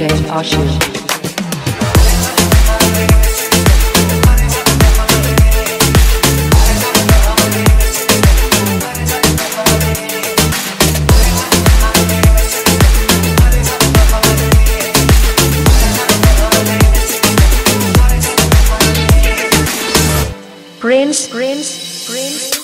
DJ Ashu. Prince, Prince, Prince.